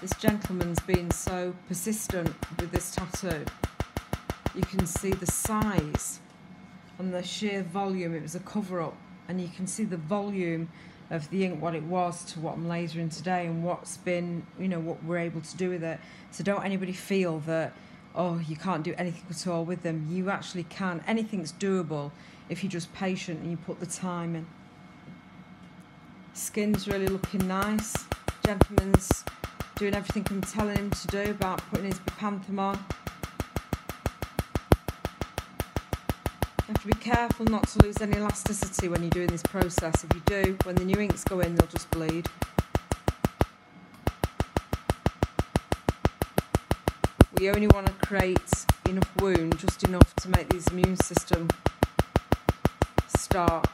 this gentleman's been so persistent with this tattoo. You can see the size and the sheer volume. It was a cover up, and you can see the volume of the ink, what it was to what I'm lasering today, and what's been, you know, what we're able to do with it. So don't anybody feel that, oh, you can't do anything at all with them. You actually can. Anything's doable if you're just patient and you put the time in. Skin's really looking nice. Gentleman's doing everything I'm telling him to do about putting his Bepanthen on. You have to be careful not to lose any elasticity when you're doing this process. If you do, when the new inks go in, they'll just bleed. We only want to create enough wound, just enough to make this immune system start